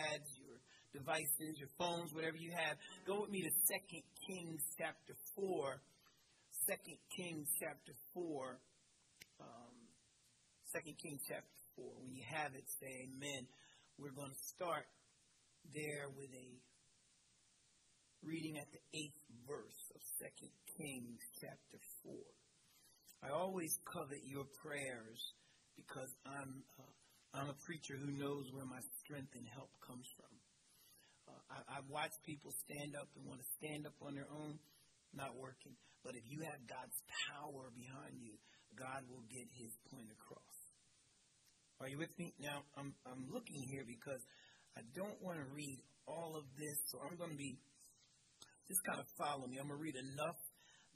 iPads, your devices, your phones, whatever you have, go with me to 2 Kings chapter 4. 2 Kings chapter 4. Um, 2 Kings chapter 4. When you have it, say amen. We're going to start there with a reading at the eighth verse of 2 Kings chapter 4. I always covet your prayers because I'm, uh, I'm a preacher who knows where my strength and help comes from. Uh, I, I've watched people stand up and want to stand up on their own, not working. But if you have God's power behind you, God will get his point across. Are you with me? Now, I'm, I'm looking here because I don't want to read all of this, so I'm going to be, just kind of follow me. I'm going to read enough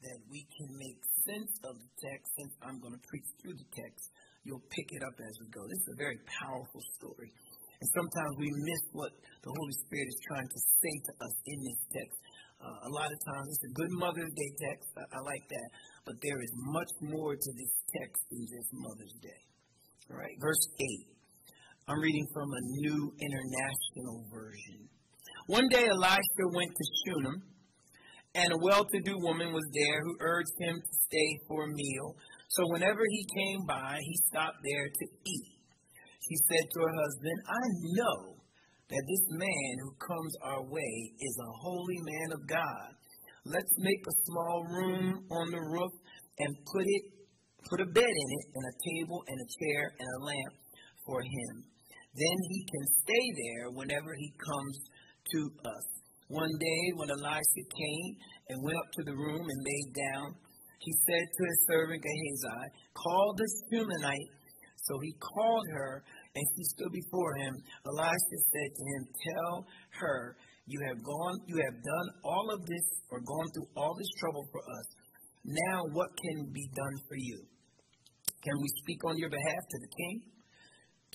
that we can make sense of the text since I'm going to preach through the text. You'll pick it up as we go. This is a very powerful story. And sometimes we miss what the Holy Spirit is trying to say to us in this text. Uh, a lot of times it's a good Mother's Day text. I, I like that. But there is much more to this text than just Mother's Day. All right, verse 8. I'm reading from a New International Version. One day Elisha went to Shunem, and a well to do woman was there who urged him to stay for a meal. So whenever he came by, he stopped there to eat. She said to her husband, I know that this man who comes our way is a holy man of God. Let's make a small room on the roof and put it put a bed in it and a table and a chair and a lamp for him. Then he can stay there whenever he comes to us. One day when Elisha came and went up to the room and laid down, he said to his servant Gehazi, Call this Shunammite so he called her, and she stood before him. Elisha said to him, Tell her, you have gone, you have done all of this, or gone through all this trouble for us. Now what can be done for you? Can we speak on your behalf to the king,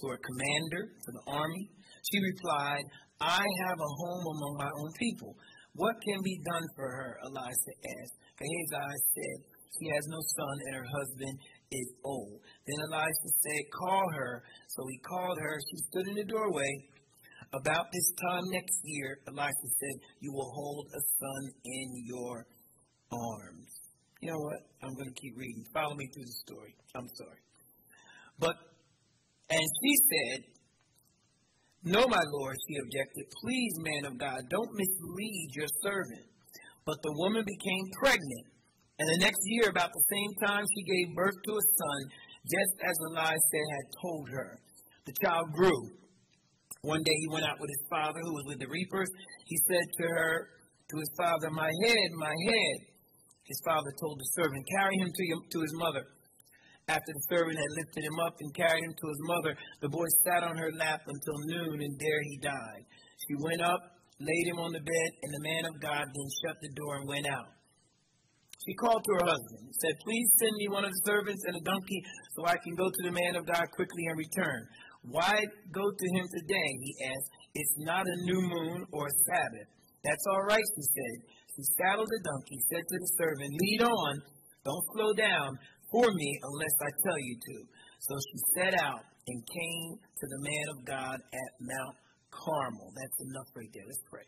to our commander, to the army? She replied, I have a home among my own people. What can be done for her? Elisha asked. Gehazi said, She has no son, and her husband is old. Then Elisha said, Call her. So he called her. She stood in the doorway. About this time next year, Elisha said, You will hold a son in your arms. You know what? I'm going to keep reading. Follow me through the story. I'm sorry. But, and she said, No, my Lord, she objected. Please, man of God, don't mislead your servant. But the woman became pregnant and the next year, about the same time, she gave birth to a son, just as Elisha had told her. The child grew. One day he went out with his father, who was with the reapers. He said to her, to his father, My head, my head. His father told the servant, Carry him to, your, to his mother. After the servant had lifted him up and carried him to his mother, the boy sat on her lap until noon, and there he died. She went up, laid him on the bed, and the man of God then shut the door and went out. She called to her husband and said, Please send me one of the servants and a donkey so I can go to the man of God quickly and return. Why go to him today? He asked. It's not a new moon or a Sabbath. That's all right, she said. She saddled the donkey, said to the servant, Lead on, don't slow down for me unless I tell you to. So she set out and came to the man of God at Mount Carmel. That's enough right there. Let's pray.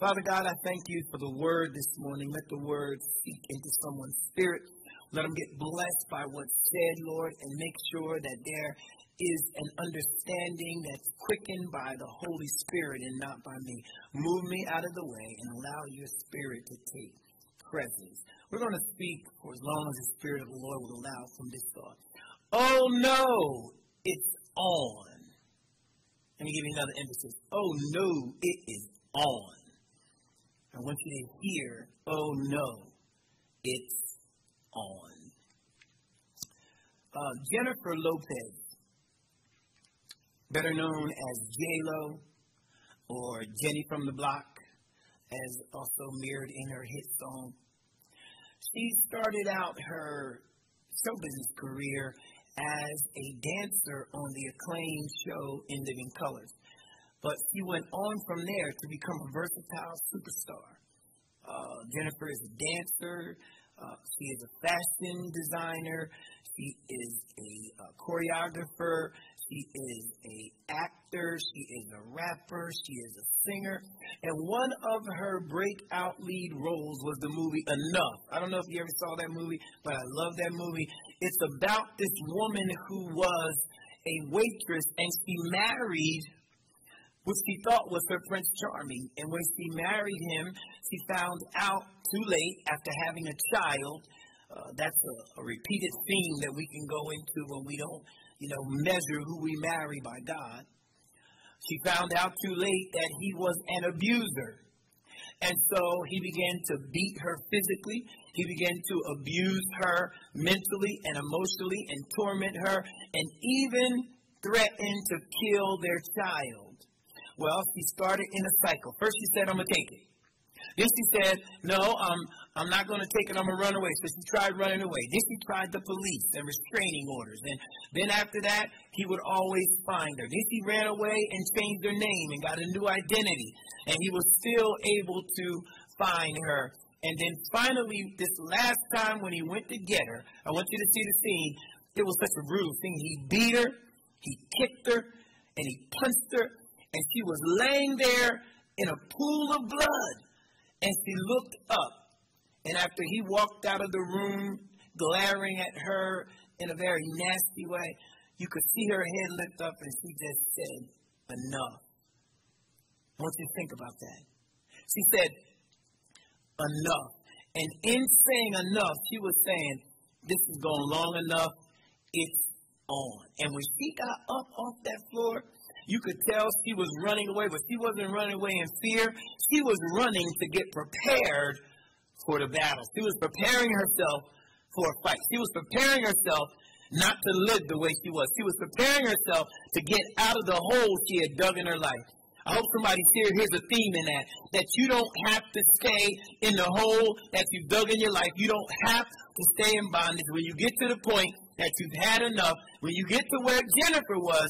Father God, I thank you for the word this morning. Let the word speak into someone's spirit. Let them get blessed by what's said, Lord, and make sure that there is an understanding that's quickened by the Holy Spirit and not by me. Move me out of the way and allow your spirit to take presence. We're going to speak for as long as the Spirit of the Lord will allow from this thought. Oh no, it's on. Let me give you another emphasis. Oh no, it is on. I want you to hear, oh no, it's on. Uh, Jennifer Lopez, better known as J-Lo or Jenny from the Block, as also mirrored in her hit song. She started out her show business career as a dancer on the acclaimed show In Living Colors. But she went on from there to become a versatile superstar. Uh, Jennifer is a dancer. Uh, she is a fashion designer. She is a uh, choreographer. She is a actor. She is a rapper. She is a singer. And one of her breakout lead roles was the movie Enough. I don't know if you ever saw that movie, but I love that movie. It's about this woman who was a waitress and she married what she thought was her Prince Charming. And when she married him, she found out too late after having a child. Uh, that's a, a repeated theme that we can go into when we don't you know, measure who we marry by God. She found out too late that he was an abuser. And so he began to beat her physically. He began to abuse her mentally and emotionally and torment her and even threaten to kill their child. Well, she started in a cycle. First, she said, I'm going to take it. Then she said, No, um, I'm not going to take it. I'm going to run away. So she tried running away. Then she tried the police and restraining orders. And then after that, he would always find her. Then she ran away and changed her name and got a new identity. And he was still able to find her. And then finally, this last time when he went to get her, I want you to see the scene. It was such a brutal thing. He beat her, he kicked her, and he punched her, and she was laying there in a pool of blood. And she looked up. And after he walked out of the room, glaring at her in a very nasty way, you could see her head lift up and she just said, Enough. I want you to think about that. She said, Enough. And in saying enough, she was saying, This is going long enough. It's on. And when she got up off that floor, you could tell she was running away, but she wasn't running away in fear. She was running to get prepared for the battle. She was preparing herself for a fight. She was preparing herself not to live the way she was. She was preparing herself to get out of the hole she had dug in her life. I hope somebody's here. Here's a theme in that. That you don't have to stay in the hole that you dug in your life. You don't have to stay in bondage. When you get to the point that you've had enough, when you get to where Jennifer was,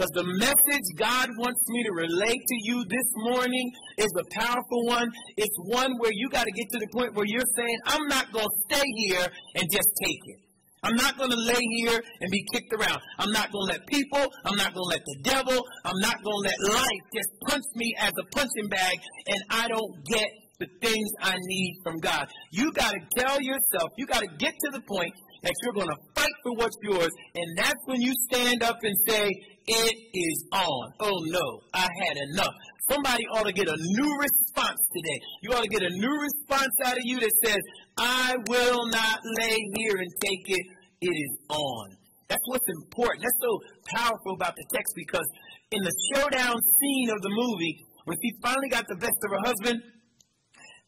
because the message God wants me to relate to you this morning is a powerful one. It's one where you got to get to the point where you're saying, I'm not going to stay here and just take it. I'm not going to lay here and be kicked around. I'm not going to let people, I'm not going to let the devil, I'm not going to let life just punch me as a punching bag and I don't get the things I need from God. You got to tell yourself, you got to get to the point that you're going to fight for what's yours. And that's when you stand up and say, it is on. Oh no, I had enough. Somebody ought to get a new response today. You ought to get a new response out of you that says, I will not lay here and take it. It is on. That's what's important. That's so powerful about the text because in the showdown scene of the movie, when she finally got the best of her husband,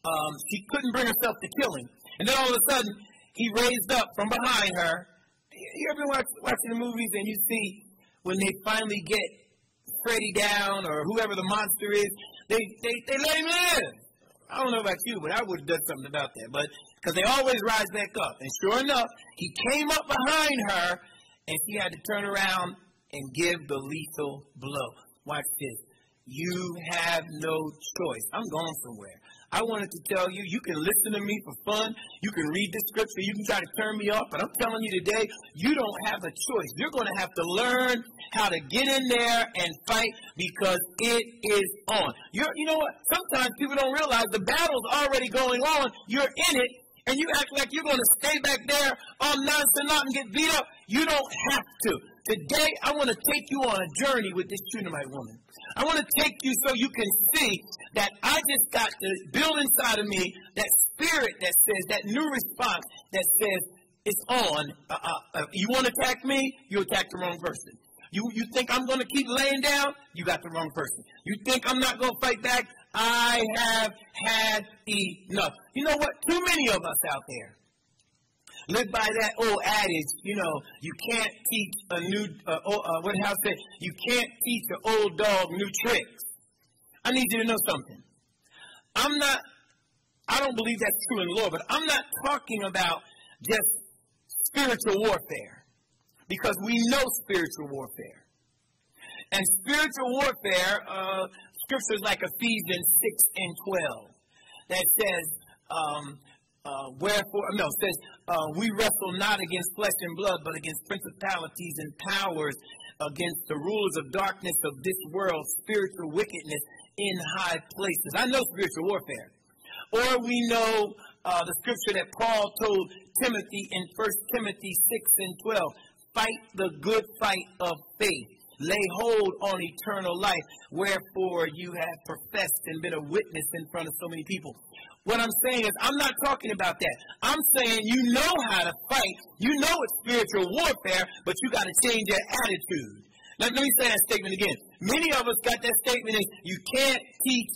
um, she couldn't bring herself to kill him. And then all of a sudden, he raised up from behind her. You ever watch, watching the movies and you see when they finally get Freddy down or whoever the monster is, they, they, they let him live. I don't know about you, but I would have done something about that. But because they always rise back up. And sure enough, he came up behind her and she had to turn around and give the lethal blow. Watch this. You have no choice. I'm going somewhere. I wanted to tell you, you can listen to me for fun. You can read the scripture. You can try to turn me off. But I'm telling you today, you don't have a choice. You're going to have to learn how to get in there and fight because it is on. You're, you know what? Sometimes people don't realize the battle's already going on. You're in it. And you act like you're going to stay back there all nonstop and get beat up. You don't have to. Today, I want to take you on a journey with this Shunammite woman. I want to take you so you can see that I just got to build inside of me that spirit that says, that new response that says, it's on. Uh, uh, uh, you want to attack me? You attack the wrong person. You, you think I'm going to keep laying down? You got the wrong person. You think I'm not going to fight back? I have had enough. You know what? Too many of us out there live by that old adage, you know, you can't teach a new, uh, uh, what house said, you can't teach an old dog new tricks. I need you to know something. I'm not, I don't believe that's true in the Lord, but I'm not talking about just spiritual warfare because we know spiritual warfare. And spiritual warfare, uh, scriptures like Ephesians 6 and 12 that says, um, uh, wherefore, no, says, uh, we wrestle not against flesh and blood, but against principalities and powers, against the rulers of darkness of this world, spiritual wickedness in high places. I know spiritual warfare. Or we know uh, the scripture that Paul told Timothy in 1 Timothy 6 and 12 fight the good fight of faith. Lay hold on eternal life, wherefore you have professed and been a witness in front of so many people. What I'm saying is, I'm not talking about that. I'm saying you know how to fight. You know it's spiritual warfare, but you got to change your attitude. Let, let me say that statement again. Many of us got that statement is, you can't teach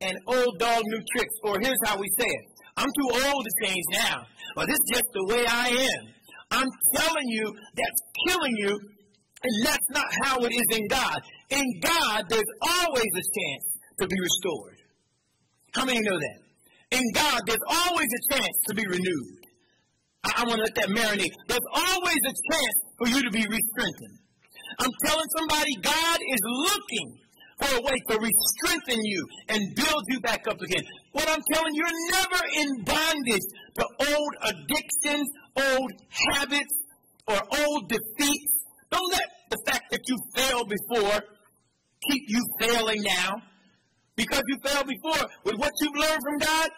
an old dog new tricks, or here's how we say it. I'm too old to change now. Well, this is just the way I am. I'm telling you, that's killing you, and that's not how it is in God. In God, there's always a chance to be restored. How many know that? In God, there's always a chance to be renewed. I, I want to let that marinate. There's always a chance for you to be re-strengthened. I'm telling somebody, God is looking for a way to re-strengthen you and build you back up again. What I'm telling you, you're never in bondage to old addictions, old habits, or old defeats. Don't let the fact that you failed before keep you failing now. Because you failed before with what you've learned from God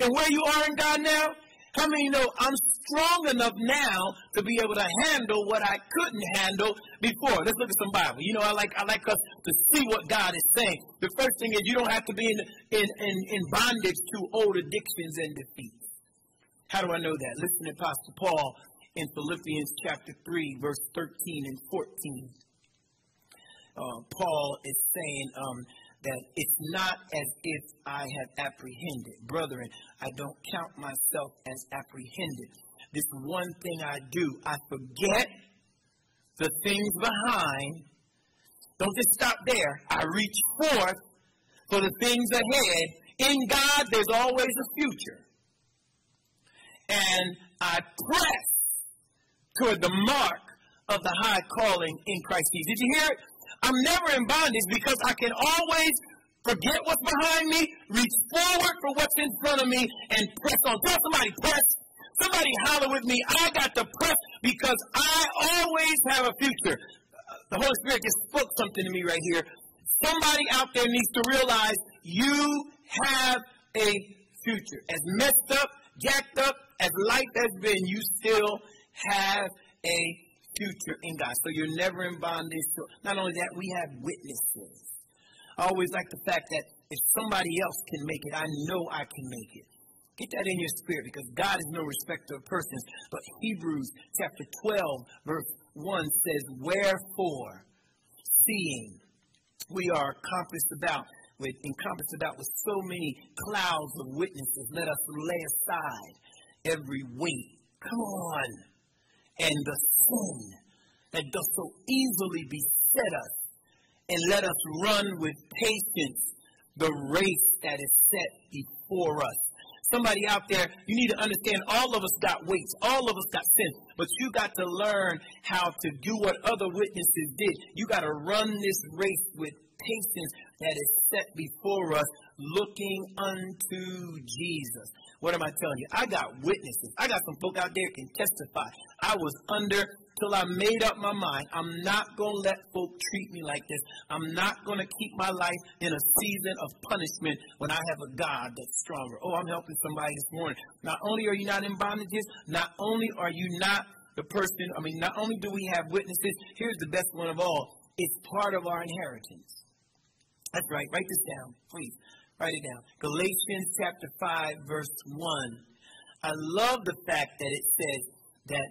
and where you are in God now, how many know I'm strong enough now to be able to handle what I couldn't handle before? Let's look at some Bible. You know, I like I like us to see what God is saying. The first thing is you don't have to be in in, in, in bondage to old addictions and defeats. How do I know that? Listen to Apostle Paul in Philippians chapter 3, verse 13 and 14. Uh, Paul is saying, um, that it's not as if I have apprehended. Brethren, I don't count myself as apprehended. This one thing I do, I forget the things behind. Don't just stop there. I reach forth for the things ahead. In God, there's always a future. And I press toward the mark of the high calling in Christ Jesus. Did you hear it? I'm never in bondage because I can always forget what's behind me, reach forward for what's in front of me, and press on. Tell somebody, press. Somebody holler with me. I got to press because I always have a future. The Holy Spirit just spoke something to me right here. Somebody out there needs to realize you have a future. As messed up, jacked up as life has been, you still have a future in God. So you're never in bondage. So not only that, we have witnesses. I always like the fact that if somebody else can make it, I know I can make it. Get that in your spirit because God is no respecter of persons. But Hebrews chapter 12, verse 1 says, Wherefore, seeing we are compassed about with encompassed about with so many clouds of witnesses, let us lay aside every weight. Come on and the sin that does so easily beset us, and let us run with patience the race that is set before us. Somebody out there, you need to understand all of us got weights, all of us got sin, but you got to learn how to do what other witnesses did. You got to run this race with patience that is set before us, looking unto Jesus. What am I telling you? I got witnesses. I got some folk out there can testify. I was under till I made up my mind. I'm not going to let folk treat me like this. I'm not going to keep my life in a season of punishment when I have a God that's stronger. Oh, I'm helping somebody this morning. Not only are you not in bondages, not only are you not the person, I mean, not only do we have witnesses, here's the best one of all it's part of our inheritance. That's right. Write this down, please. Write it down. Galatians chapter 5, verse 1. I love the fact that it says that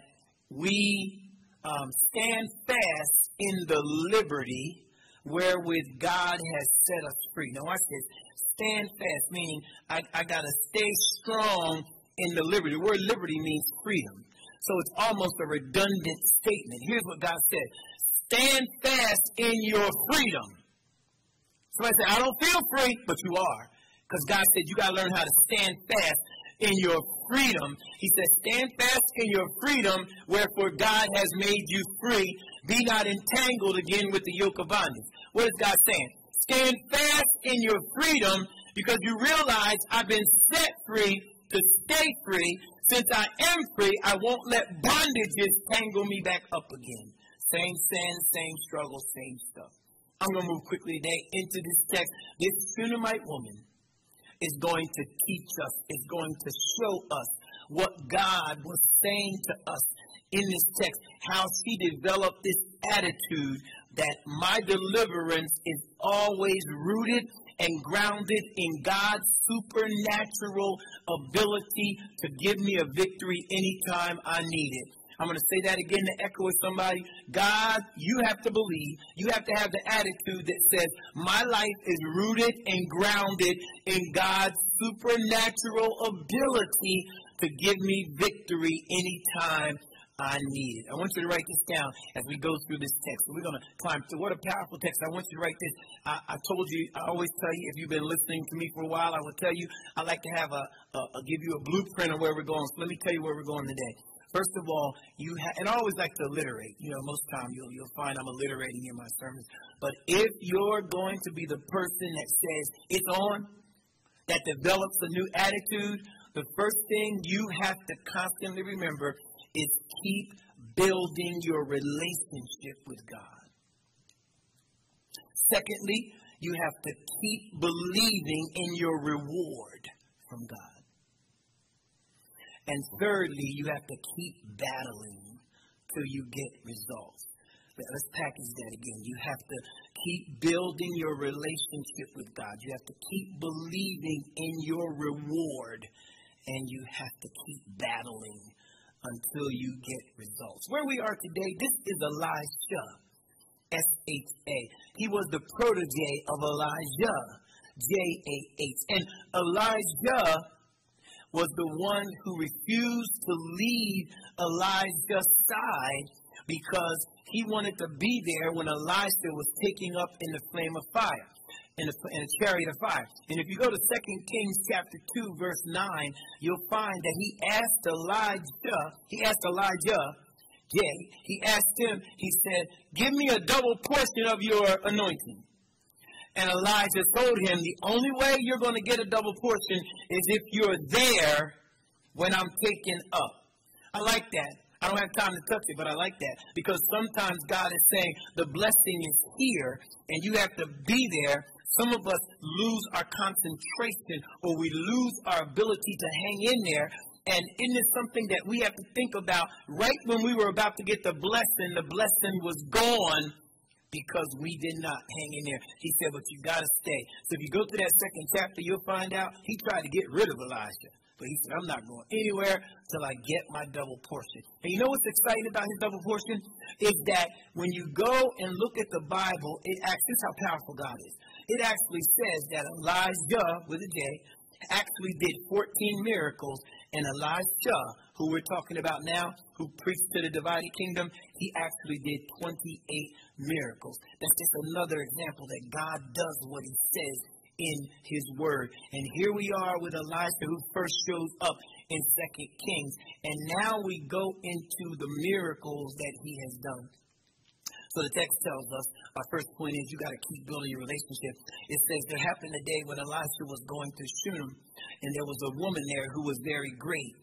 we um, stand fast in the liberty wherewith God has set us free. Now, watch this. Stand fast, meaning I, I got to stay strong in the liberty. The word liberty means freedom. So it's almost a redundant statement. Here's what God said Stand fast in your freedom. Somebody say, I don't feel free, but you are. Because God said you got to learn how to stand fast in your freedom. He says, Stand fast in your freedom, wherefore God has made you free. Be not entangled again with the yoke of bondage. What is God saying? Stand fast in your freedom because you realize I've been set free to stay free. Since I am free, I won't let bondages tangle me back up again. Same sin, same struggle, same stuff. I'm going to move quickly today into this text. This Shunammite woman is going to teach us, is going to show us what God was saying to us in this text, how she developed this attitude that my deliverance is always rooted and grounded in God's supernatural ability to give me a victory anytime I need it. I'm going to say that again to echo with somebody. God, you have to believe. You have to have the attitude that says, my life is rooted and grounded in God's supernatural ability to give me victory anytime I need it. I want you to write this down as we go through this text. We're going to climb through. What a powerful text. I want you to write this. I, I, told you, I always tell you, if you've been listening to me for a while, I will tell you, I like to have a, a, a give you a blueprint of where we're going. So let me tell you where we're going today. First of all, you ha- and I always like to alliterate. You know, most time you'll you'll find I'm alliterating in my sermons. But if you're going to be the person that says it's on, that develops a new attitude, the first thing you have to constantly remember is keep building your relationship with God. Secondly, you have to keep believing in your reward from God. And thirdly, you have to keep battling till you get results. Let's package that again. You have to keep building your relationship with God. You have to keep believing in your reward. And you have to keep battling until you get results. Where we are today, this is Elisha. S H A. He was the protege of Elijah. J A H. And Elijah was the one who refused to leave Elijah's side because he wanted to be there when Elijah was taking up in the flame of fire, in a, in a chariot of fire. And if you go to 2 Kings chapter 2, verse 9, you'll find that he asked Elijah, he asked Elijah, yeah, he asked him, he said, Give me a double portion of your anointing. And Elijah told him, the only way you're going to get a double portion is if you're there when I'm taken up. I like that. I don't have time to touch it, but I like that because sometimes God is saying the blessing is here and you have to be there. Some of us lose our concentration or we lose our ability to hang in there. And isn't it something that we have to think about right when we were about to get the blessing, the blessing was gone because we did not hang in there. He said, but you got to stay. So if you go to that second chapter, you'll find out he tried to get rid of Elijah. But he said, I'm not going anywhere till I get my double portion. And you know what's exciting about his double portion? Is that when you go and look at the Bible, it actually, this is how powerful God is. It actually says that Elijah, with a J, actually did 14 miracles, and Elisha, who we're talking about now, who preached to the divided kingdom, he actually did 28 miracles. That's just another example that God does what he says in his word. And here we are with Elisha who first shows up in Second Kings. And now we go into the miracles that he has done. So the text tells us, our first point is you got to keep building your relationship. It says there happened a day when Elisha was going to Shunem, and there was a woman there who was very great.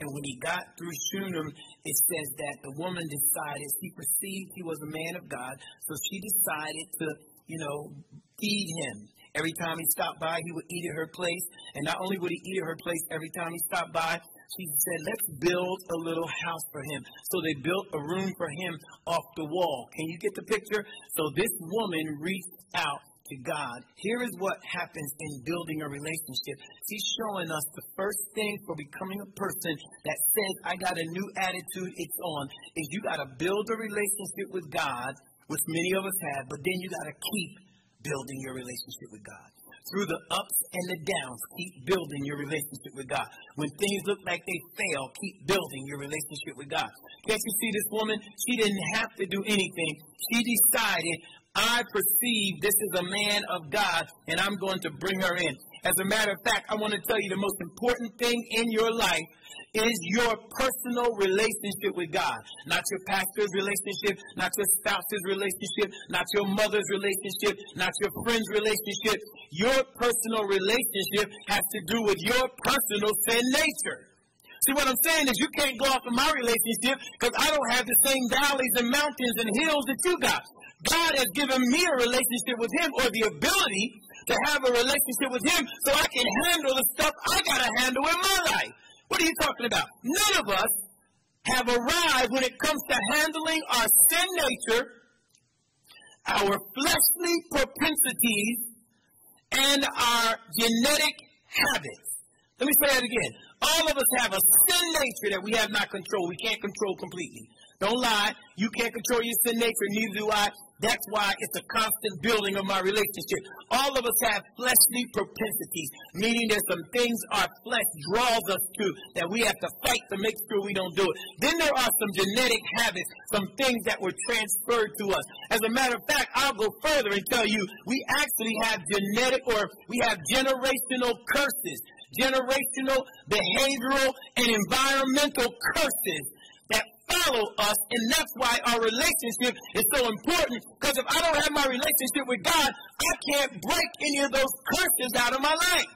And when he got through Shunem, it says that the woman decided, she perceived he was a man of God, so she decided to, you know, feed him. Every time he stopped by, he would eat at her place. And not only would he eat at her place every time he stopped by, she said, let's build a little house for him. So they built a room for him off the wall. Can you get the picture? So this woman reached out to God. Here is what happens in building a relationship. She's showing us the first thing for becoming a person that says, I got a new attitude, it's on, is you got to build a relationship with God, which many of us have, but then you got to keep building your relationship with God. Through the ups and the downs, keep building your relationship with God. When things look like they fail, keep building your relationship with God. Can't you see this woman? She didn't have to do anything. She decided, I perceive this is a man of God, and I'm going to bring her in. As a matter of fact, I want to tell you the most important thing in your life is your personal relationship with God. Not your pastor's relationship, not your spouse's relationship, not your mother's relationship, not your friend's relationship. Your personal relationship has to do with your personal sin nature. See, what I'm saying is you can't go off of my relationship because I don't have the same valleys and mountains and hills that you got. God has given me a relationship with Him or the ability to have a relationship with Him so I can handle the stuff I got to handle in my life. What are you talking about? None of us have arrived when it comes to handling our sin nature, our fleshly propensities, and our genetic habits. Let me say that again. All of us have a sin nature that we have not controlled. We can't control completely. Don't lie. You can't control your sin nature, neither do I. That's why it's a constant building of my relationship. All of us have fleshly propensities, meaning there's some things our flesh draws us to that we have to fight to make sure we don't do it. Then there are some genetic habits, some things that were transferred to us. As a matter of fact, I'll go further and tell you we actually have genetic or we have generational curses, generational, behavioral, and environmental curses follow us, and that's why our relationship is so important. Because if I don't have my relationship with God, I can't break any of those curses out of my life.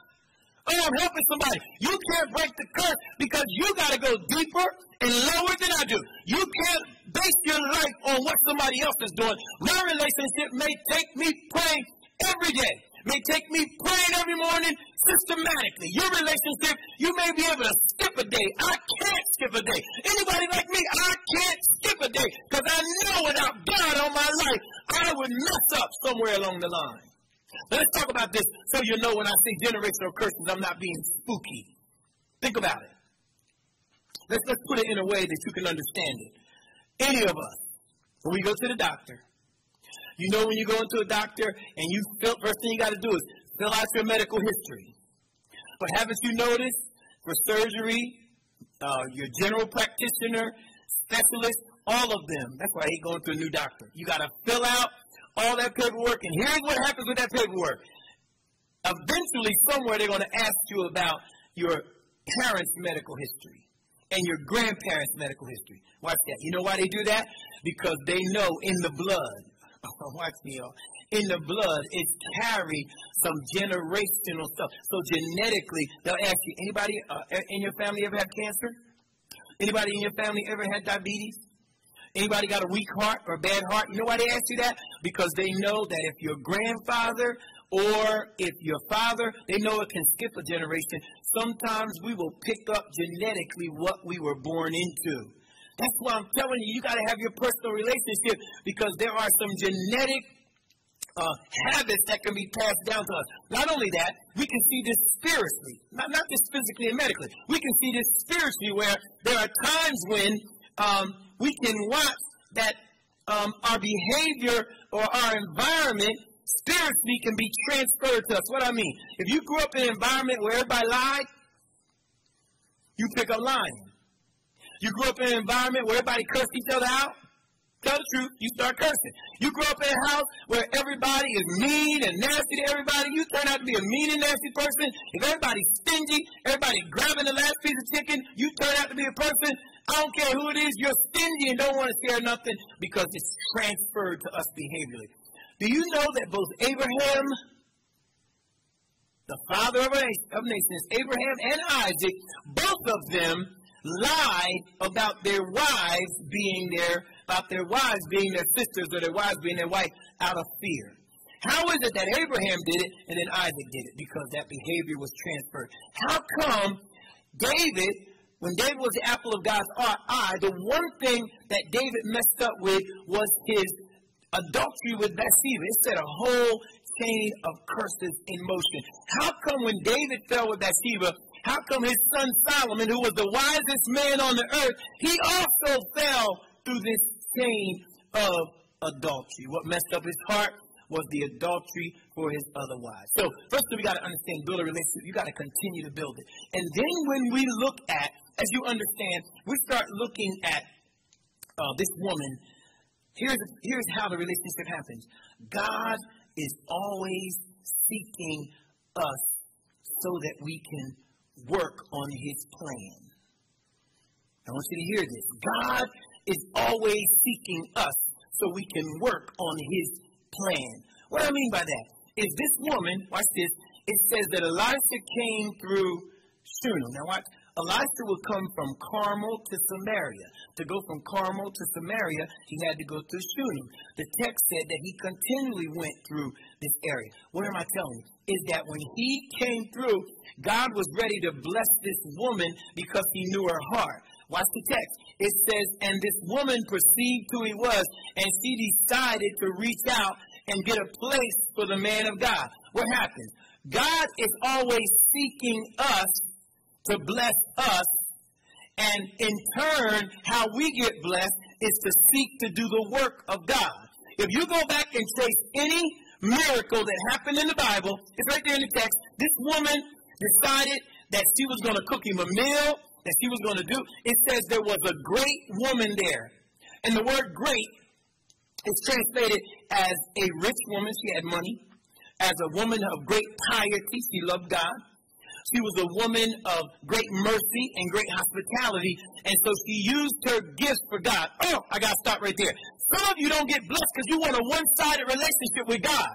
Oh, I'm helping somebody. You can't break the curse because you got to go deeper and lower than I do. You can't base your life on what somebody else is doing. My relationship may take me praying every day may take me praying every morning systematically. Your relationship, you may be able to skip a day. I can't skip a day. Anybody like me, I can't skip a day because I know without God on my life, I would mess up somewhere along the line. Now let's talk about this so you know when I say generational curses, I'm not being spooky. Think about it. Let's, let's put it in a way that you can understand it. Any of us, when we go to the doctor, you know when you go into a doctor and you fill, first thing you got to do is fill out your medical history. But haven't you noticed for surgery, uh, your general practitioner, specialist, all of them. That's why hate going to a new doctor. You got to fill out all that paperwork, and here's what happens with that paperwork. Eventually, somewhere they're going to ask you about your parents' medical history and your grandparents' medical history. Watch that. You know why they do that? Because they know in the blood watch me, y'all. In the blood, it carries some generational stuff. So genetically, they'll ask you, anybody uh, in your family ever had cancer? Anybody in your family ever had diabetes? Anybody got a weak heart or a bad heart? You know why they ask you that? Because they know that if your grandfather or if your father, they know it can skip a generation. Sometimes we will pick up genetically what we were born into. That's why I'm telling you, you got to have your personal relationship because there are some genetic uh, habits that can be passed down to us. Not only that, we can see this spiritually, not, not just physically and medically. We can see this spiritually where there are times when um, we can watch that um, our behavior or our environment spiritually can be transferred to us. What I mean, if you grew up in an environment where everybody lied, you pick up lying. You grew up in an environment where everybody cursed each other out. Tell the truth, you start cursing. You grew up in a house where everybody is mean and nasty to everybody. You turn out to be a mean and nasty person. If everybody's stingy, everybody grabbing the last piece of chicken, you turn out to be a person. I don't care who it is, you're stingy and don't want to share nothing because it's transferred to us behaviorally. Do you know that both Abraham, the father of nations, Abraham and Isaac, both of them lied about their wives being their about their wives being their sisters or their wives being their wife out of fear. How is it that Abraham did it and then Isaac did it? Because that behavior was transferred. How come David, when David was the apple of God's eye, the one thing that David messed up with was his adultery with Bathsheba. It set a whole chain of curses in motion. How come when David fell with Bathsheba, how come his son Solomon, who was the wisest man on the earth, he also fell through this chain of adultery? What messed up his heart was the adultery for his other wives. So, first we got to understand, build a relationship. You got to continue to build it. And then when we look at, as you understand, we start looking at uh, this woman. Here's, here's how the relationship happens God is always seeking us so that we can work on his plan. I want you to hear this. God is always seeking us so we can work on his plan. What I mean by that is this woman, watch this, it says that Elisha came through Shunem. Now watch, Elisha would come from Carmel to Samaria. To go from Carmel to Samaria, he had to go through Shunem. The text said that he continually went through this area. What am I telling you? Is that when he came through, God was ready to bless this woman because he knew her heart. Watch the text. It says, And this woman perceived who he was, and she decided to reach out and get a place for the man of God. What happens? God is always seeking us to bless us, and in turn, how we get blessed is to seek to do the work of God. If you go back and trace any miracle that happened in the Bible, it's right there in the text. This woman decided that she was going to cook him a meal, that she was going to do. It says there was a great woman there. And the word great is translated as a rich woman. She had money. As a woman of great piety, she loved God. She was a woman of great mercy and great hospitality. And so she used her gifts for God. Oh, I got to stop right there. Some of you don't get blessed because you want a one sided relationship with God.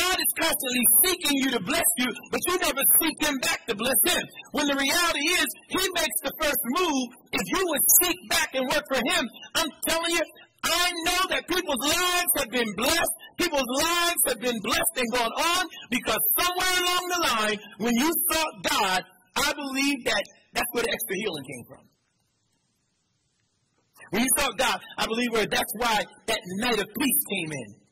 God is constantly seeking you to bless you, but you never seek Him back to bless Him. When the reality is, He makes the first move. If you would seek back and work for Him, I'm telling you, I know that people's lives have been blessed. People's lives have been blessed and gone on because somewhere along the line, when you sought God, I believe that that's where the extra healing came from. When you sought God, I believe where that's why that night of peace came in.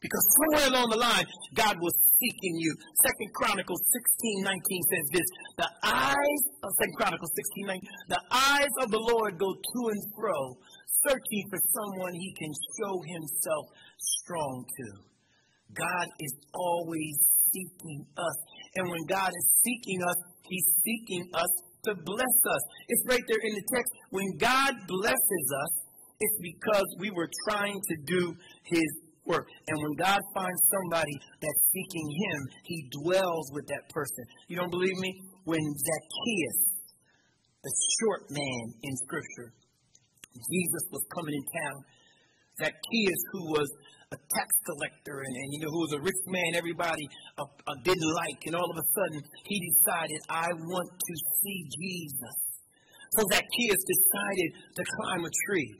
Because somewhere along the line, God was seeking you. Second Chronicles 16, 19 says this. The eyes of Second Chronicles 16, 19, the eyes of the Lord go to and fro searching for someone he can show himself strong to. God is always seeking us. And when God is seeking us, he's seeking us to bless us. It's right there in the text. When God blesses us, it's because we were trying to do his work. And when God finds somebody that's seeking him, he dwells with that person. You don't believe me? When Zacchaeus, the short man in Scripture, Jesus was coming in town. Zacchaeus, who was a tax collector and, and you know who was a rich man everybody uh, uh, didn't like. And all of a sudden he decided i want to see jesus. So zacchaeus decided to climb a tree.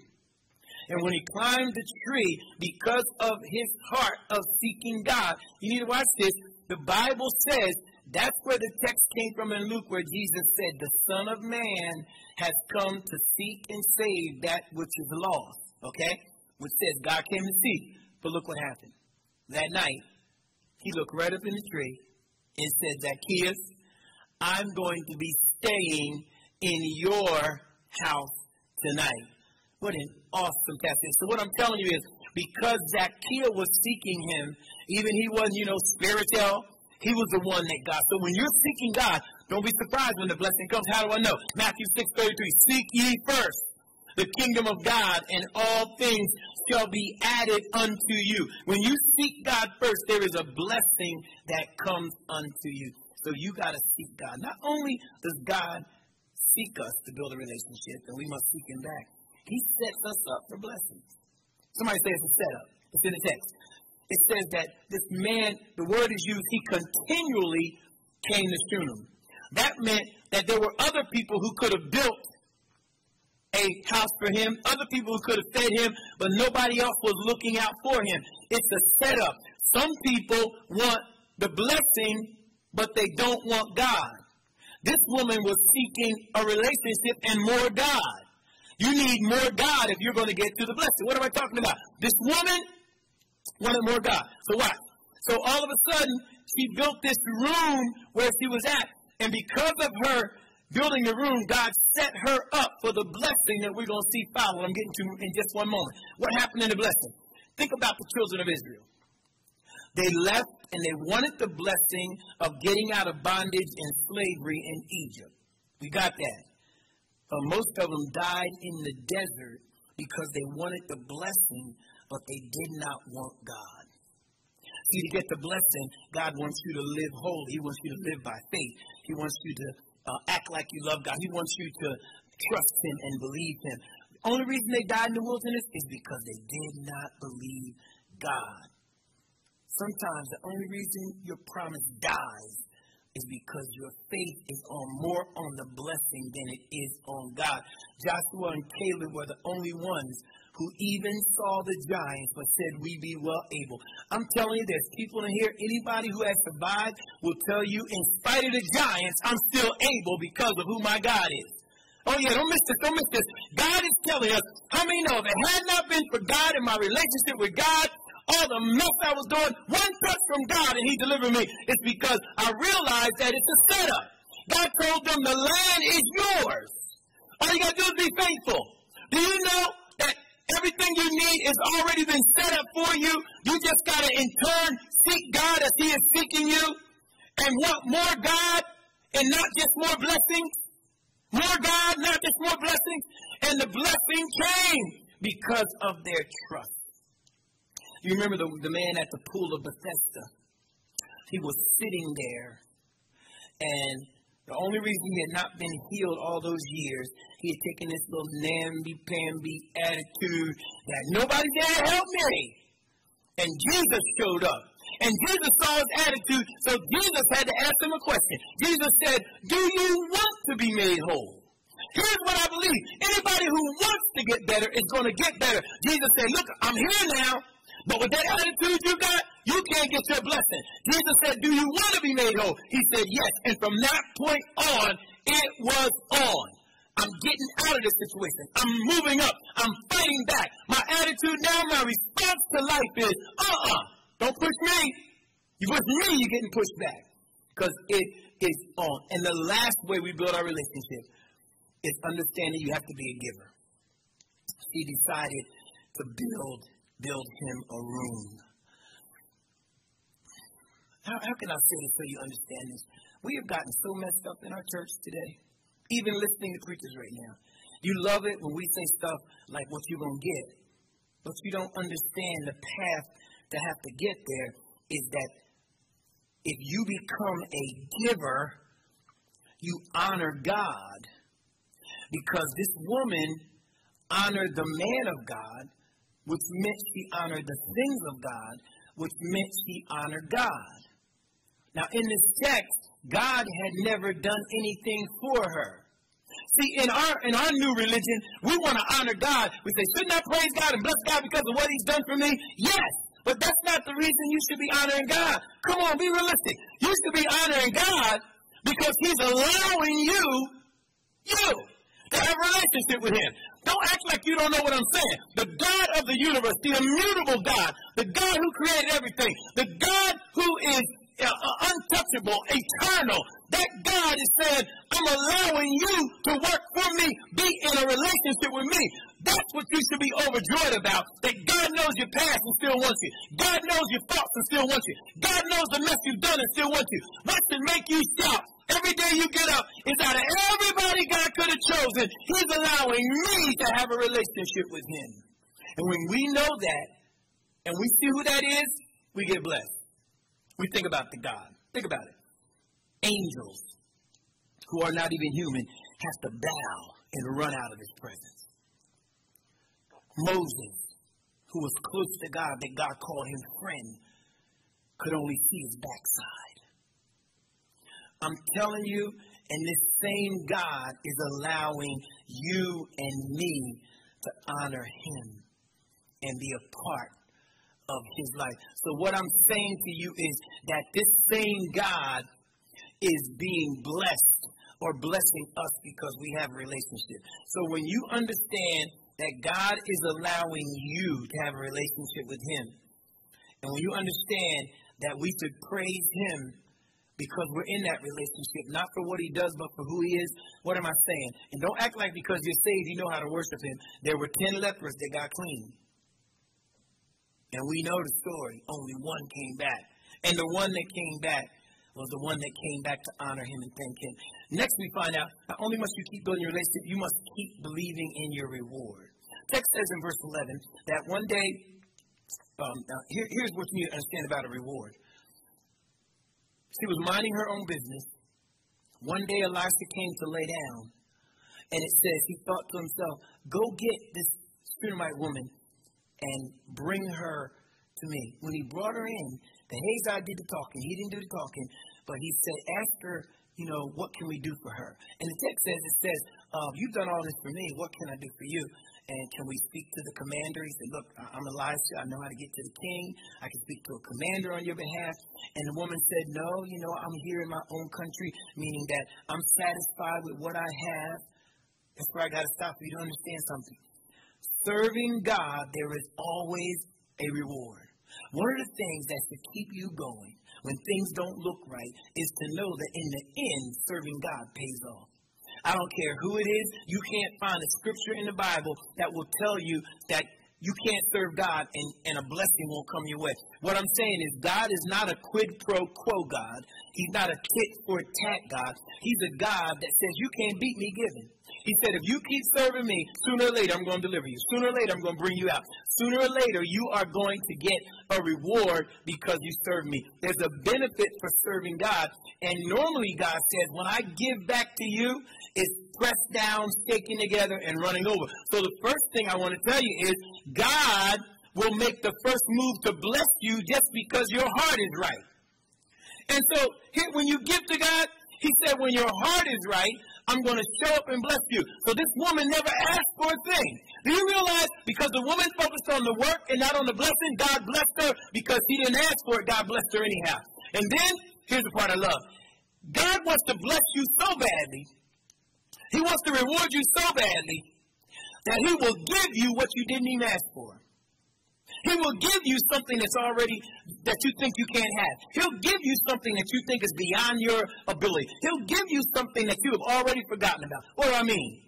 And when he climbed the tree because of his heart of seeking god you need to watch this. The bible says that's where the text came from in luke where jesus said the son of man has come to seek and save that which is lost. Okay? Which says God came to seek. But look what happened. That night, he looked right up in the tree and said, Zacchaeus, I'm going to be staying in your house tonight. What an awesome passage. So what I'm telling you is, because Zacchaeus was seeking him, even he wasn't, you know, spiritual, he was the one that God. So when you're seeking God, don't be surprised when the blessing comes. How do I know? Matthew 6 33. Seek ye first the kingdom of God, and all things shall be added unto you. When you seek God first, there is a blessing that comes unto you. So you got to seek God. Not only does God seek us to build a relationship, and we must seek Him back, He sets us up for blessings. Somebody say it's a setup. It's in the text. It says that this man, the word is used, he continually came to Shunem. That meant that there were other people who could have built a house for him, other people who could have fed him, but nobody else was looking out for him. It's a setup. Some people want the blessing, but they don't want God. This woman was seeking a relationship and more God. You need more God if you're going to get to the blessing. What am I talking about? This woman wanted more God. So what? So all of a sudden, she built this room where she was at. And because of her building the room, God set her up for the blessing that we're going to see follow. I'm getting to in just one moment. What happened in the blessing? Think about the children of Israel. They left and they wanted the blessing of getting out of bondage and slavery in Egypt. We got that. But most of them died in the desert because they wanted the blessing, but they did not want God. See, to get the blessing, God wants you to live holy. He wants you to live by faith. He wants you to uh, act like you love God. He wants you to trust Him and believe Him. The only reason they died in the wilderness is because they did not believe God. Sometimes the only reason your promise dies is because your faith is on more on the blessing than it is on God. Joshua and Caleb were the only ones who even saw the giants but said, We be well able. I'm telling you, there's people in here, anybody who has survived will tell you, in spite of the giants, I'm still able because of who my God is. Oh yeah, don't miss this, don't miss this. God is telling us, how many know if it had not been for God and my relationship with God, all the mess I was doing, one touch from God and He delivered me. It's because I realized that it's a setup. God told them the land is yours. All you gotta do is be faithful. Do you know everything you need has already been set up for you? You just gotta in turn seek God as He is seeking you and want more God and not just more blessings. More God, not just more blessings. And the blessing came because of their trust. You remember the, the man at the pool of Bethesda? He was sitting there, and the only reason he had not been healed all those years, he had taken this little namby-pamby attitude that nobody's there to help me. And Jesus showed up. And Jesus saw his attitude, so Jesus had to ask him a question. Jesus said, Do you want to be made whole? Here's what I believe. Anybody who wants to get better is going to get better. Jesus said, Look, I'm here now. But with that attitude you got, you can't get your blessing. Jesus said, Do you want to be made whole? He said, Yes. And from that point on, it was on. I'm getting out of this situation. I'm moving up. I'm fighting back. My attitude now, my response to life is, uh uh-uh, uh, don't push me. You push me, you're getting pushed back. Because it is on. And the last way we build our relationship is understanding you have to be a giver. He decided to build build him a room. How, how can I say this so you understand this? We have gotten so messed up in our church today, even listening to preachers right now. You love it when we say stuff like what you're going to get, but you don't understand the path to have to get there is that if you become a giver, you honor God because this woman honored the man of God which meant she honored the things of God, which meant she honored God. Now, in this text, God had never done anything for her. See, in our in our new religion, we want to honor God. We say, shouldn't I praise God and bless God because of what He's done for me? Yes, but that's not the reason you should be honoring God. Come on, be realistic. You should be honoring God because He's allowing you, you, to have a relationship with Him. Don't act like you don't know what I'm saying. The God of the universe, the immutable God, the God who created everything, the God who is uh, untouchable, eternal, that God is saying, I'm allowing you to work for me, be in a relationship with me. That's what you should be overjoyed about. That God knows your past and still wants you. God knows your thoughts and still wants you. God knows the mess you've done and still wants you. What should make you shout every day you get up is out of everybody God could have chosen, He's allowing me to have a relationship with Him. And when we know that and we see who that is, we get blessed. We think about the God. Think about it. Angels who are not even human have to bow and run out of His presence. Moses, who was close to God, that God called him friend, could only see his backside. I'm telling you, and this same God is allowing you and me to honor him and be a part of his life. So, what I'm saying to you is that this same God is being blessed or blessing us because we have a relationship. So, when you understand that God is allowing you to have a relationship with Him. And when you understand that we should praise Him because we're in that relationship, not for what He does, but for who He is, what am I saying? And don't act like because you're saved, you know how to worship Him. There were 10 lepers that got clean. And we know the story. Only one came back. And the one that came back was the one that came back to honor him and thank him. Next, we find out not only must you keep building your relationship, you must keep believing in your reward. Text says in verse 11 that one day, um, here, here's what you need to understand about a reward. She was minding her own business. One day, Elisha came to lay down, and it says he thought to himself, Go get this Shunammite woman and bring her to me. When he brought her in, Gehazi did the talking. He didn't do the talking. but he said, ask her, you know, what can we do for her? And the text says, it says, uh, you've done all this for me. What can I do for you? And can we speak to the commander? He said, look, I'm Elisha. I know how to get to the king. I can speak to a commander on your behalf. And the woman said, no, you know, I'm here in my own country, meaning that I'm satisfied with what I have. That's where I got to stop for you to understand something. Serving God, there is always a reward. One of the things that should keep you going when things don't look right is to know that in the end, serving God pays off. I don't care who it is, you can't find a scripture in the Bible that will tell you that you can't serve God and, and a blessing won't come your way. What I'm saying is, God is not a quid pro quo God. He's not a tit for tat God. He's a God that says, You can't beat me giving. He said, if you keep serving me, sooner or later I'm going to deliver you. Sooner or later I'm going to bring you out. Sooner or later you are going to get a reward because you serve me. There's a benefit for serving God. And normally God says, when I give back to you, it's pressed down, shaking together, and running over. So the first thing I want to tell you is God will make the first move to bless you just because your heart is right. And so here, when you give to God, he said, when your heart is right, I'm going to show up and bless you. So this woman never asked for a thing. Do you realize because the woman focused on the work and not on the blessing, God blessed her because he didn't ask for it, God blessed her anyhow. And then, here's the part I love. God wants to bless you so badly. He wants to reward you so badly that he will give you what you didn't even ask for. He will give you something that's already, that you think you can't have. He'll give you something that you think is beyond your ability. He'll give you something that you have already forgotten about. What do I mean?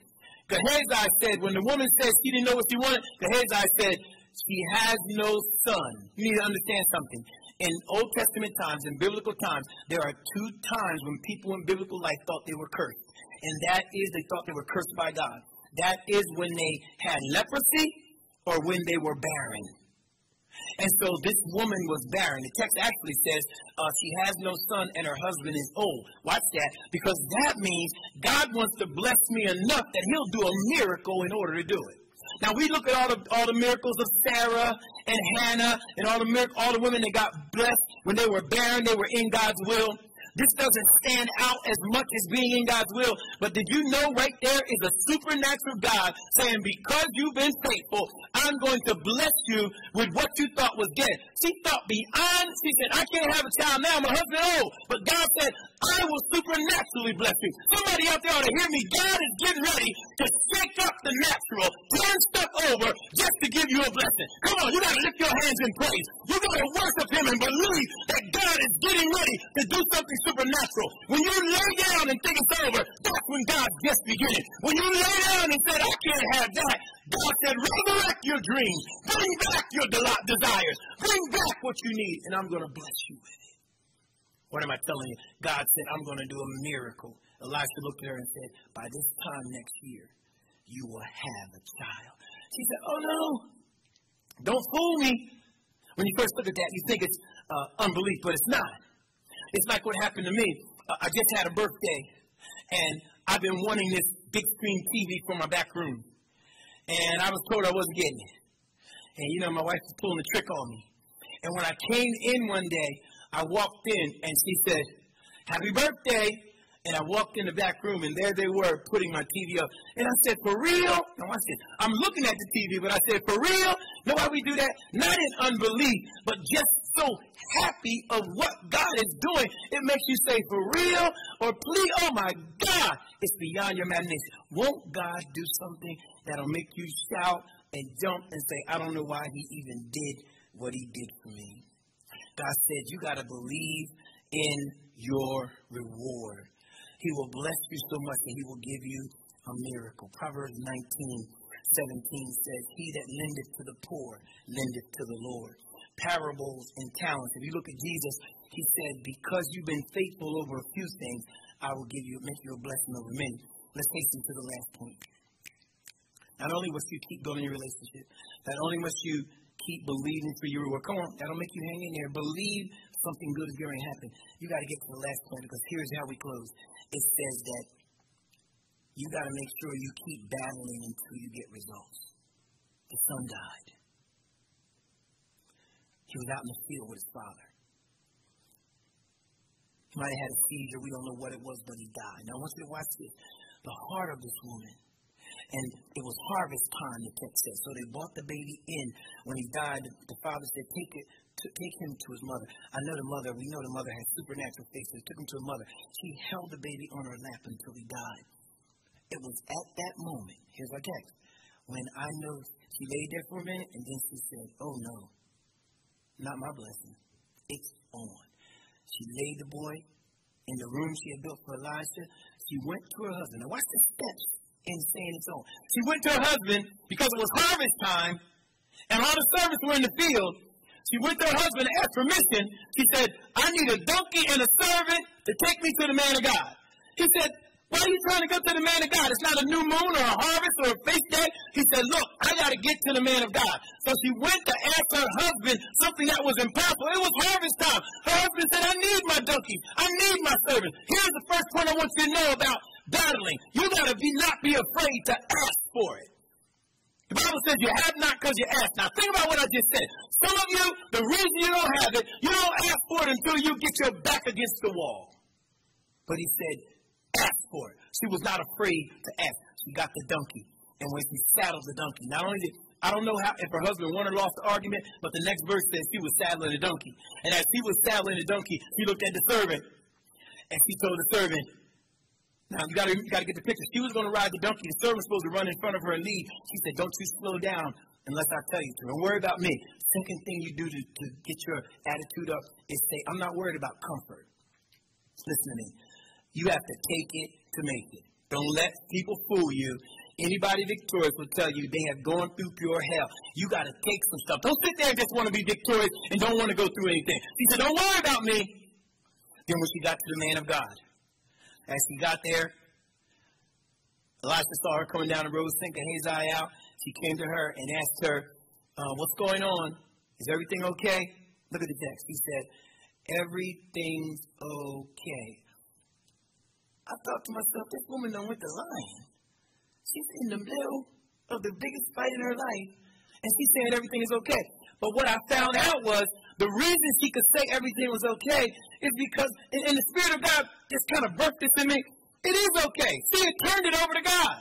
Gehazi said, when the woman said she didn't know what she wanted, Gehazi said, she has no son. You need to understand something. In Old Testament times, in biblical times, there are two times when people in biblical life thought they were cursed. And that is they thought they were cursed by God. That is when they had leprosy or when they were barren. And so this woman was barren. The text actually says uh, she has no son and her husband is old. Watch that, because that means God wants to bless me enough that He'll do a miracle in order to do it. Now we look at all the all the miracles of Sarah and Hannah and all the all the women that got blessed when they were barren, they were in God's will. This doesn't stand out as much as being in God's will. But did you know right there is a supernatural God saying, because you've been faithful, I'm going to bless you with what you thought was dead. She thought beyond, she said, I can't have a child now, my husband old. But God said, I will supernaturally bless you. Somebody out there ought to hear me. God is getting ready to shake up the natural, turn stuff over just to give you a blessing. Come on, you got to lift your hands in praise. You got to worship Him and believe that God is getting ready to do something supernatural. When you lay down and think it's over, that's when God just beginning. When you lay down and said, I can't have that, God said, resurrect your dreams. Bring back your desires. Bring back what you need, and I'm going to bless you with it. What am I telling you? God said, I'm going to do a miracle. Elisha looked at her and said, By this time next year, you will have a child. She said, Oh no, don't fool me. When you first look at that, you think it's uh, unbelief, but it's not. It's like what happened to me. Uh, I just had a birthday, and I've been wanting this big screen TV for my back room. And I was told I wasn't getting it. And you know, my wife was pulling a trick on me. And when I came in one day, I walked in and she said, Happy birthday. And I walked in the back room and there they were putting my TV up. And I said, For real? No, I said, I'm looking at the TV, but I said, For real? Know why we do that? Not in unbelief, but just so happy of what God is doing. It makes you say, For real? Or please, oh my God, it's beyond your imagination. Won't God do something that'll make you shout and jump and say, I don't know why he even did what he did for me? God said, You got to believe in your reward. He will bless you so much that he will give you a miracle. Proverbs 19, 17 says, He that lendeth to the poor lendeth to the Lord. Parables and talents. If you look at Jesus, he said, Because you've been faithful over a few things, I will give you, make you a blessing over many. Let's hasten to the last point. Not only must you keep building your relationship, not only must you keep believing for your reward. Come on, that'll make you hang in there. Believe something good is going to happen. You got to get to the last point because here's how we close. It says that you got to make sure you keep battling until you get results. The son died. He was out in the field with his father. He might have had a seizure. We don't know what it was, but he died. Now, I want you to watch this. The heart of this woman. And it was harvest time, the text says. So they brought the baby in. When he died, the father said, Take it, take him to his mother. I know the mother, we know the mother had supernatural faith, so they took him to her mother. She held the baby on her lap until he died. It was at that moment, here's our text, when I know she laid there for a minute and then she said, Oh no, not my blessing. It's on. She laid the boy in the room she had built for Elijah. She went to her husband. Now watch the steps in saying it's on. She went to her husband because it was harvest time and all the servants were in the field. She went to her husband and asked permission. She said, I need a donkey and a servant to take me to the man of God. He said, why are you trying to go to the man of God? It's not a new moon or a harvest or a feast day. He said, Look, I got to get to the man of God. So she went to ask her husband something that was impossible. It was harvest time. Her husband said, I need my donkey. I need my servant. Here's the first point I want you to know about battling. You got to be not be afraid to ask for it. The Bible says you have not because you ask. Now think about what I just said. Some of you, the reason you don't have it, you don't ask for it until you get your back against the wall. But he said, asked for it. She was not afraid to ask. She got the donkey. And when she saddled the donkey, not only did I don't know how if her husband won or lost the argument, but the next verse says she was saddling the donkey. And as she was saddling the donkey, she looked at the servant and she told the servant, now you gotta you gotta get the picture. She was gonna ride the donkey. The servant was supposed to run in front of her and lead. She said, Don't you slow down unless I tell you to. Don't worry about me. Second thing you do to, to get your attitude up is say, I'm not worried about comfort. Listen to me. You have to take it to make it. Don't let people fool you. Anybody victorious will tell you they have gone through pure hell. You got to take some stuff. Don't sit there and just want to be victorious and don't want to go through anything. He said, Don't worry about me. Then when she got to the man of God, as she got there, Elisha saw her coming down the road, thinking Gehazi out. She came to her and asked her, uh, What's going on? Is everything okay? Look at the text. He said, Everything's okay. I thought to myself, this woman done went to lying. She's in the middle of the biggest fight in her life, and she's saying everything is okay. But what I found out was the reason she could say everything was okay is because, and the Spirit of God just kind of birthed this in me. It is okay. She had turned it over to God.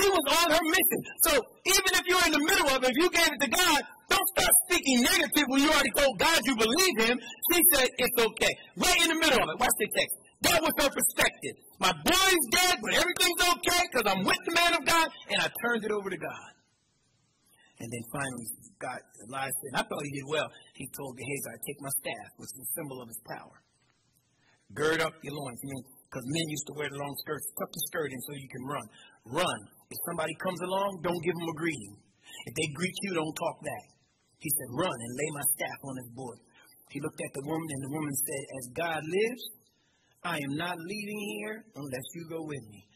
She was on her mission. So even if you're in the middle of it, if you gave it to God, don't start speaking negative when you already told God you believe Him. She said it's okay. Right in the middle of it. Watch the text. That was her perspective. My boy's dead, but everything's okay because I'm with the man of God, and I turned it over to God. And then finally, God, Elijah, and I thought he did well. He told Gehazi, take my staff, which is a symbol of his power. Gird up your loins. Because men used to wear the long skirts. Tuck the skirt in so you can run. Run. If somebody comes along, don't give them a greeting. If they greet you, don't talk back. He said, run and lay my staff on his board. He looked at the woman, and the woman said, as God lives, I am not leaving here unless you go with me.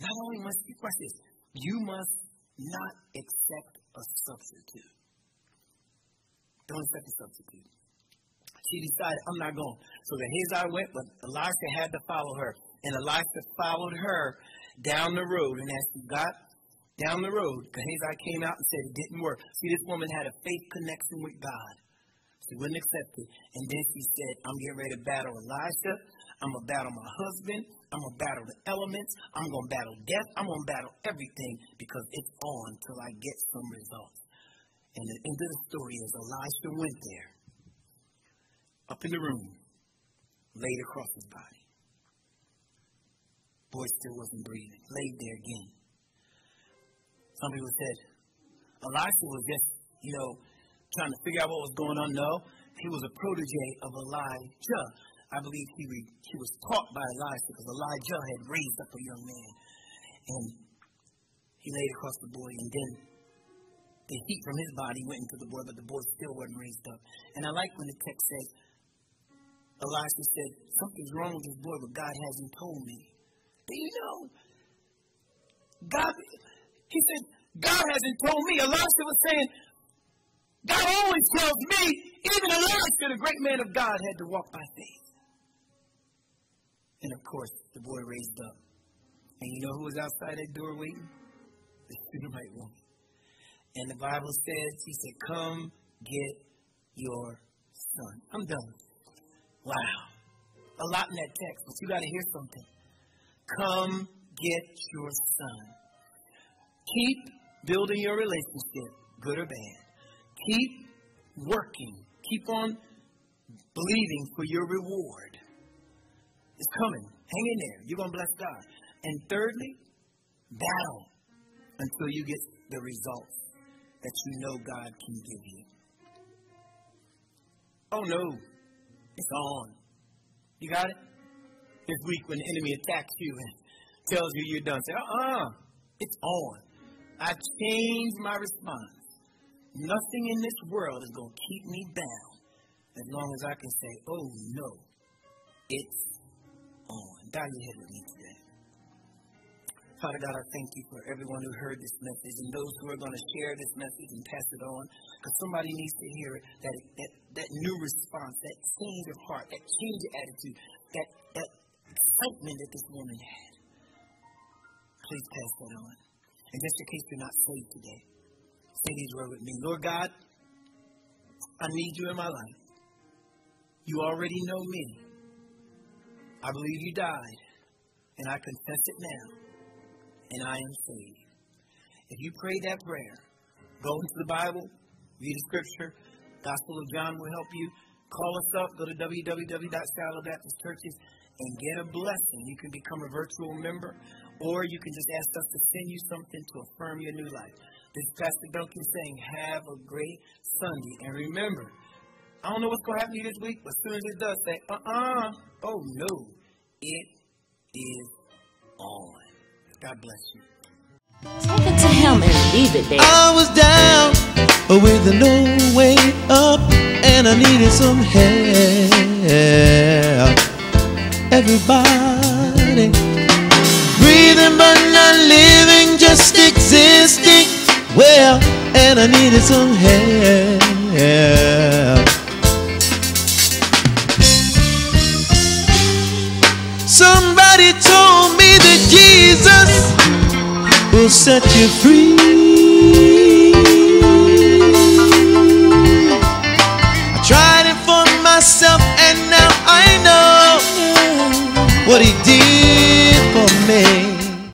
Not only must you, watch this, you must not accept a substitute. Don't accept a substitute. She decided, I'm not going. So the Gehazi went, but Elisha had to follow her. And Elisha followed her down the road. And as she got down the road, Gehazi came out and said it didn't work. See, this woman had a faith connection with God. She wouldn't accept it. And then she said, I'm getting ready to battle Elisha. I'm going to battle my husband. I'm going to battle the elements. I'm going to battle death. I'm going to battle everything because it's on till I get some results. And the end of the story is Elisha went there, up in the room, laid across his body. Boy still wasn't breathing. Laid there again. Some people said Elisha was just, you know, trying to figure out what was going on. No, he was a protege of Elijah. I believe he, re- he was taught by Elijah because Elijah had raised up a young man. And he laid across the boy, and then the heat from his body went into the boy, but the boy still wasn't raised up. And I like when the text says, Elisha said, Something's wrong with this boy, but God hasn't told me. Do you know? God, he said, God hasn't told me. Elisha was saying, God always tells me, even Elisha, the great man of God, had to walk by faith. And of course, the boy raised up. And you know who was outside that door waiting? The Shunammite woman. And the Bible says, he said, Come get your son. I'm done. Wow. a lot in that text, but you got to hear something. Come get your son. Keep building your relationship, good or bad. Keep working. Keep on believing for your reward. It's coming. Hang in there. You're going to bless God. And thirdly, battle until you get the results that you know God can give you. Oh no, it's on. You got it? This week when the enemy attacks you and tells you you're done, say, uh uh it's on. I changed my response. Nothing in this world is going to keep me down as long as I can say, oh no, it's on. Bow your head with me today. Father God, I thank you for everyone who heard this message and those who are going to share this message and pass it on. Because somebody needs to hear that, that, that new response, that change of heart, that change of attitude, that, that excitement that this woman had. Please pass that on. And just in case you're not saved today, say these words with me. Lord God, I need you in my life. You already know me. I believe you died, and I confess it now and I am saved. If you pray that prayer, go into the Bible, read the scripture. Gospel of John will help you. Call us up. Go to www.shilohbaptistchurches and get a blessing. You can become a virtual member, or you can just ask us to send you something to affirm your new life. This is Pastor Dunkins saying, have a great Sunday. And remember, I don't know what's going to happen to you this week, but as soon as it does, say, uh-uh. Oh, no. It is on. God bless you. Take it to him and leave it there. I was down with no way up and I needed some help. Everybody breathing but not living, just existing. Well, and I needed some help. Will set you free. I tried it for myself and now I know what he did